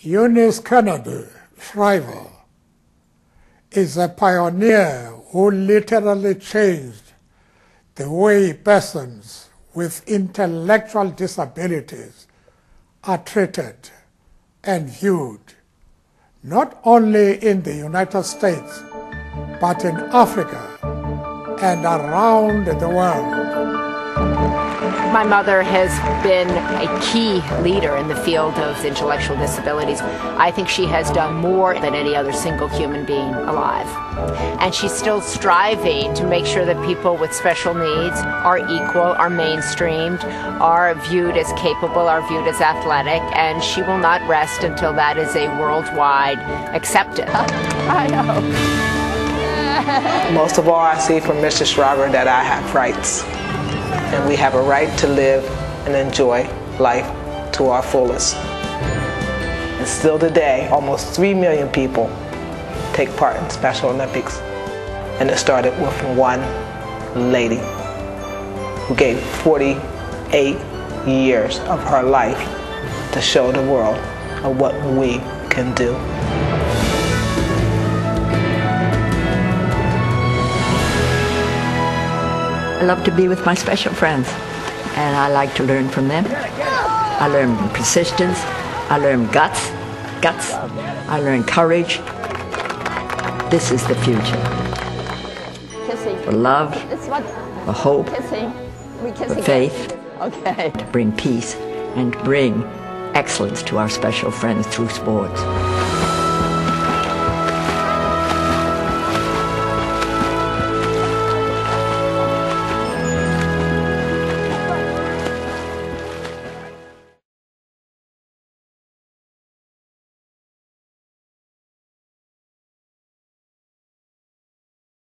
Eunice Kennedy Shriver is a pioneer who literally changed the way persons with intellectual disabilities are treated and viewed, not only in the United States, but in Africa and around the world. My mother has been a key leader in the field of intellectual disabilities. I think she has done more than any other single human being alive. And she's still striving to make sure that people with special needs are equal, are mainstreamed, are viewed as capable, are viewed as athletic, and she will not rest until that is a worldwide accepted. I know. Most of all, I see from Mr. Shriver that I have rights and we have a right to live and enjoy life to our fullest. And still today, almost 3 million people take part in Special Olympics. And it started with one lady who gave 48 years of her life to show the world of what we can do. I love to be with my special friends, and I like to learn from them. I learn persistence. I learn guts, guts. I learn courage. This is the future. For love, for hope, for faith, Okay. to bring peace and bring excellence to our special friends through sports.